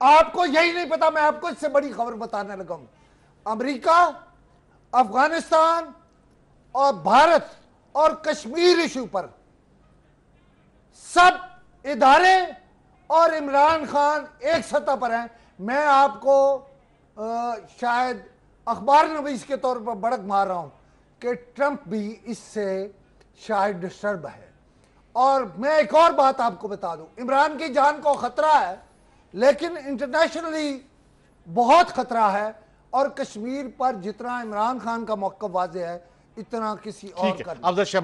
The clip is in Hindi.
आपको यही नहीं पता मैं आपको इससे बड़ी खबर बताने लगा हूँ। अमेरिका अफ़गानिस्तान और भारत और कश्मीर इशू पर सब इदारे और इमरान खान एक सतह पर हैं। मैं आपको आ, शायद अखबार नवीस के तौर पर बड़क मार रहा हूँ कि ट्रंप भी इससे शायद डिस्टर्ब है। और मैं एक और बात आपको बता दूँ इमरान की जान को खतरा है लेकिन इंटरनेशनली बहुत खतरा है और कश्मीर पर जितना इमरान खान का मौका वाजे है इतना किसी और का